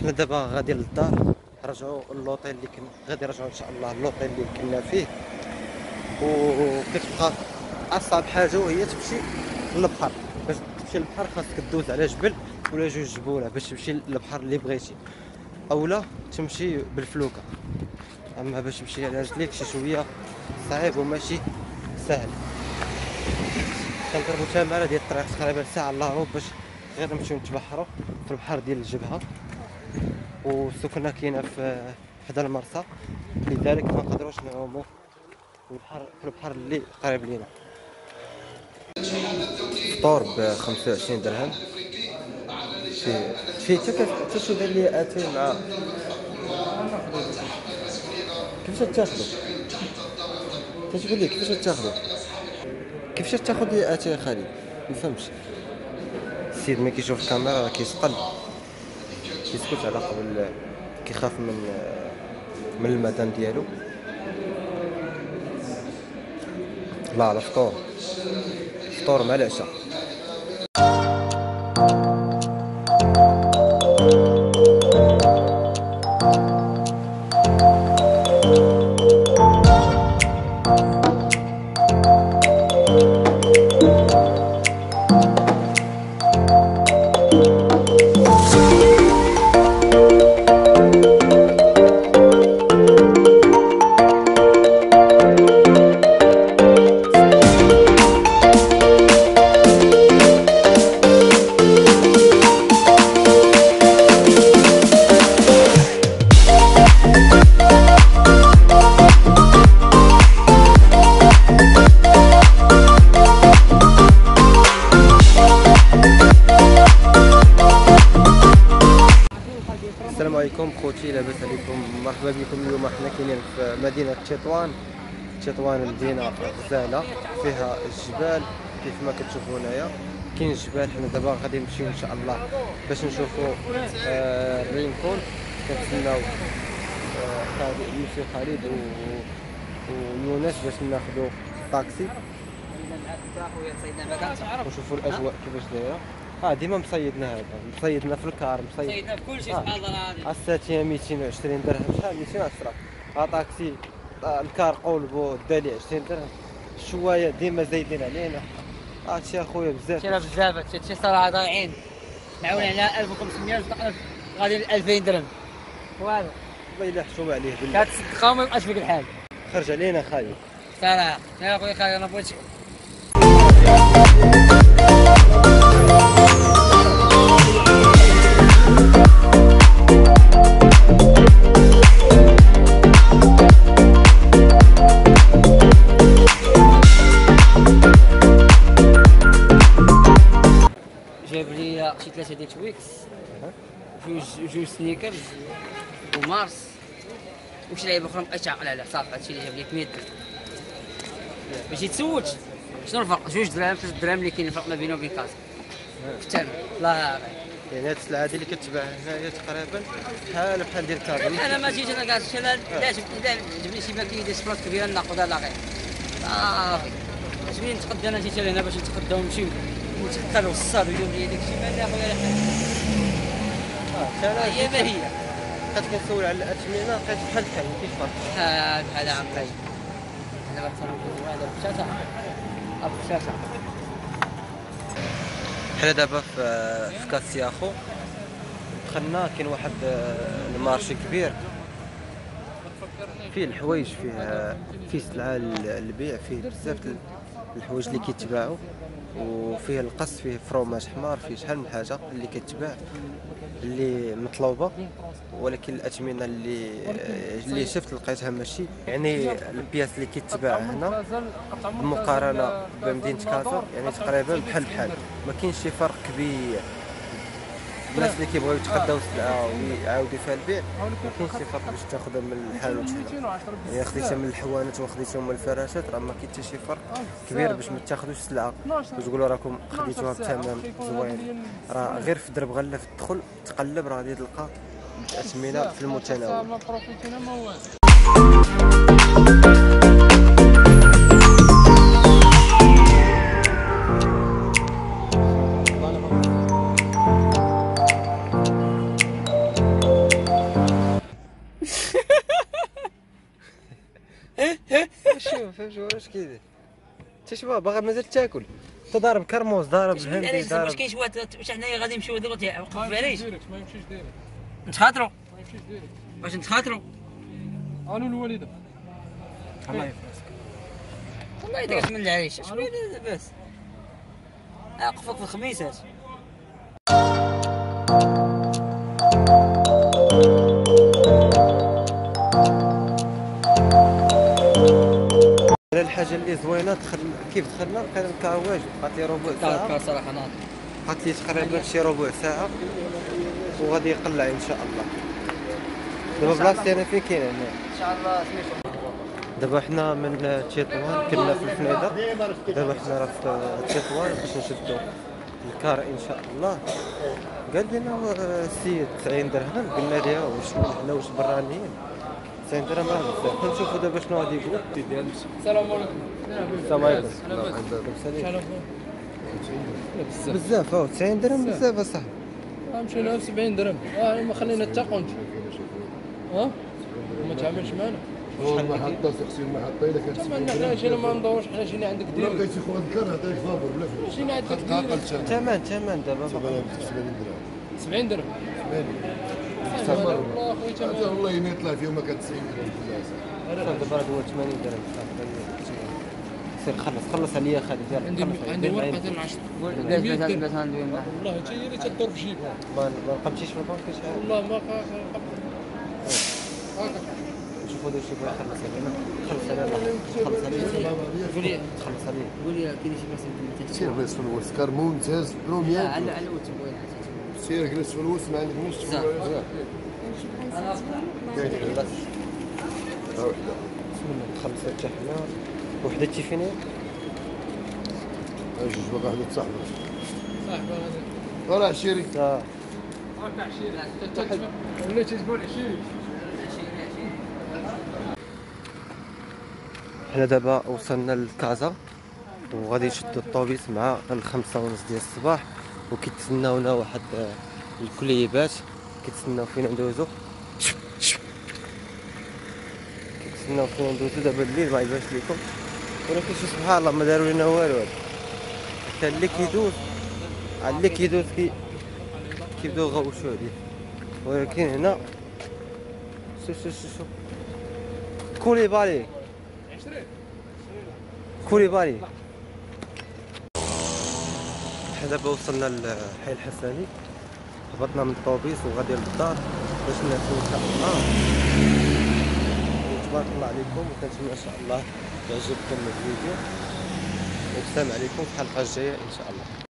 حنا دابا غادي للدار؟ نرجعوا للوطيل اللي كنا غادي نرجعوا إن شاء الله للوطيل اللي كنا فيه. وكتبقى أصعب حاجة وهي تمشي للبحر. باش تمشي للبحر خاصك دوز على جبل ولا جوج جبولة باش تمشي للبحر اللي بغيتي. أولا تمشي بالفلوكة. أما باش تمشي على رجليك شي شوية صعيب وماشي سهل. كنضربو تماره ديال الطريق تقريبا ساعة ربع باش غير نمشيو نتبحروا في البحر ديال الجبهة. والسكنه كاينة في حدا المرسى. لذلك ما نقدروش نعوموا في البحر في البحر اللي قريب لينا. فطور ب 25 درهم. في في شي دار لي اتاي مع كيفاش تاخذوا تقول لي كيفاش تاخذوا كيفاش تاخذ لي اتاي خالي؟ ما فهمتش السيد ملي كيشوف الكاميرا راه كيسقل. كيسكت على قبل كيخاف من من المدام ديالو؟ لا على فطور. فطور مع العشاء خوتي لاباس عليكم. مرحبا بكم اليوم حنا كاينين في مدينة تطوان تطوان مدينه غزاله فيها الجبال كيف ما كتشوفوا هنايا كاين الجبال حنا دابا غادي نمشيو إن شاء الله باش نشوفوا آه الرينكون كنتسناو آه خالد و... ويونس باش ناخذوا طاكسي. ونشوفوا الأجواء كيفاش دايرة. آه ديما مصيدنا هذا مصيدنا في الكار مصيد. سيدنا في كل شيء آه. سبحان الله العظيم الساتيه 220 درهم. شحال؟ 210 ها طاكسي. آه، الكار قولبو الدالي 20 درهم. شوية ديما زايدين علينا. هادشي أخويا بزاف. شرا بزاف. هادشي صراحة ضايعين معول على 1500 وصدقنا غادي ل 2000 درهم. والو. الله يلا حشومه عليه بالله. كتصدقها وما يبقاش فيك الحال خرج علينا خايب صراحة يا خويا خالد أنا بغيت جاب لي شي ثلاثة ديال تويكس جوج جوج سنيكرز ومارس وشي لعيبه أخرى مقيتها لا لا صافي هادشي اللي جاب لي 100 درهم باش يتسولش شنو الفرق جوج دراهم ثلاث دراهم اللي كاين الفرق ما بينه وبين كازا في الثمن لا يعني هاد السلعه هادي اللي كتباع هنايا تقريبا بحال بحال ديال كازا أنا ما جيت أنا لا لا جبت لا جبني شي باكي ديال سبلاط كبيره ناخذها لا غير. صافي منين نتقدى أنا جيت لهنا باش نتقدى ونمشيو نتقدى الوصال ويوم لي داكشي ما لا خويا هي ما هي. بقيت كنسول على الاثمنه لقيت بحال بحال ما كاينش فرق. بحال بحال عمي أنا غنتصرف هذا بشاشة. بشاشة. حنا دابا في في كاسياخو. دخلنا كاين واحد آه، المارشي كبير. فيه الحوايج فيه فيه سلعة البيع فيه بزاف الحوايج اللي كيتباعوا وفيه القص فيه فروماج حمار فيه شحال من حاجة اللي كتباع اللي مطلوبة. ولكن الأثمنة اللي اللي شفت لقيتها ماشي. يعني ال pièces اللي كيتباع هنا بالمقارنة بمدينة كازا يعني تقريبا بحال بحال. ما كاينش شي فرق كبير. الناس اللي كيبغيو يتقداو السلعه ويعاودوا فيها البيع ما كاينش شي فرق باش تاخذها من الحانوت هنا خديتها من الحوانت وخديتها من الفراشات راه ما كاين حتى شي فرق كبير باش ما تاخذوش السلعه وتقولوا راكم خديتوها بثمن زوين. راه غير في درب غله في الدخل تقلب راه غادي تلقى الاثمنه في المتناول. واش كيدير انت شباب باغي مازال تاكل انت ضارب كرموز ضارب الهندي عليه واش ضارب كاين واش حنايا غادي نمشيو عليش يمشيش ديريكت ما يمشيش ديريكت نتخاطروا ما يمشيش ديريكت واش نتخاطروا قالوا الوالده الله يفرسك والله اذا كتمنى العيش. اش بين لاباس اقفك في الخميسات الحاجة اللي زوينة دخل كيف دخلنا لقينا الكاواج بقات لي ربع ساعة. صراحة ناضي. بقات لي تقريبا شي ربع ساعة. وغادي يقلع إن شاء الله. دابا بلاصتي أنا فين كاين هنا؟ إن شاء الله سميتو. دابا حنا من تيطوان كنا في الفنيدة. دابا حنا راه في تيطوان باش نشدو الكار إن شاء الله. قال لنا السيد 90 درهم. قلنا ليه واش حنا واش برانيين؟ 90 درهم راه بزاف نشوفوا دابا شنو غادي يقول السلام عليكم السلام عليكم شحال بزاف بزاف آه 90 درهم بزاف اصاحبي نمشي لها ب 70 درهم آه ما خلينا انت ها وما تعاملش معنا المحطة تقسيم المحطة إذا كانت تمنى حنا شينا ما ندوروش حنا شينا عندك دير بقيتي خويا الكار عطيك فابور بلا فلوس شينا عندك دير قاقل ثمن ثمن ثمن دابا بقى. 70 70 درهم والله اخويا حتى والله ما يطلع فيهم ما كان 90 درهم بالله شوف دابا راه هو 80 درهم سير خلص خلص عليا خالد يلا عندي خلص عندي. ورقه تاع 10 باش باش باش باش ندوي معاه والله حتى هي اللي تدور في جيبها ما نقمتيش في البنك والله ما نشوفوا داك الشيء بغا يخلص علينا خلص علينا خلص علينا خلص علينا قول لي كاين شي بلاصه يمكن سير الوسط كار ممتاز لا بروميان على على وجه سير جلس في الوسط ما عندك مش صح. كاين بسم الله خلص حتى حنا وحده تيفيني جوج باقي واحدة تصاحبك صاحبي هذا طلع عشيري آه هاكا 20 ولا تقول 20 حنا دابا وصلنا لكازا وغادي نشدو الطوبيس مع الخمسة ونص ديال الصباح. وكيتسناونا واحد الكليبات كيتسناو فينا ندوزو. كيتسناو فينا ندوزو دابا الليل ما يبانش ليكم. ولكن شي سبحان الله ما داروا لنا والو. حتى اللي كيدوز اللي كيدوز كي كيبداو يغوشو عليه. ولكن هنا شوف شوف شوف كولي بالي كولي بالي حنا دابا وصلنا لحي الحسني. هبطنا من الطوبيس وغادي للدار باش ناكلو إن شاء الله. تبارك الله عليكم وكنتمنى إن شاء الله يعجبكم الفيديو. والسلام عليكم في الحلقة الجاية إن شاء الله.